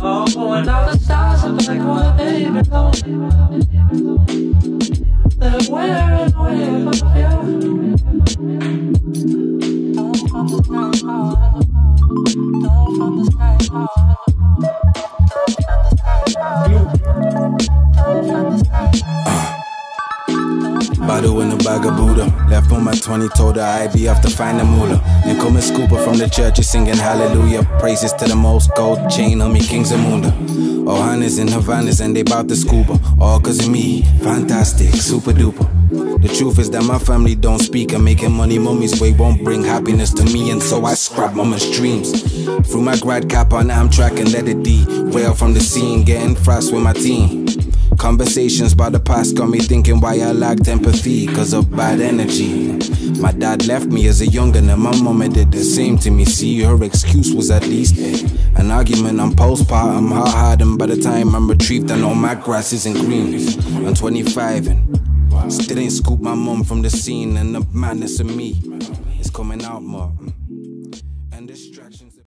Oh, and all the stars are like what they've been lonely. Bottle in a bag of Buddha. Left on my 20, told her I'd be off to find the moolah. Then come a scooper from the church, singing hallelujah. Praises to the most gold chain on me, Kings of Munda. All Hannes and Havanas, and they bout the scuba. All cause of me, fantastic, super duper. The truth is that my family don't speak. And making money mummy's way won't bring happiness to me. And so I scrap mama's dreams. Through my grad cap on Amtrak and let it derail from the scene Getting fast with my team. Conversations about the past got me thinking why I lacked empathy cause of bad energy. My dad left me as a youngin' and my mama did the same to me. See her excuse was at least an argument I'm postpartum hard hardened by the time I'm retrieved I know my grass isn't green. I'm 25 and Still ain't scoop my mom from the scene, and the madness of me is coming out more.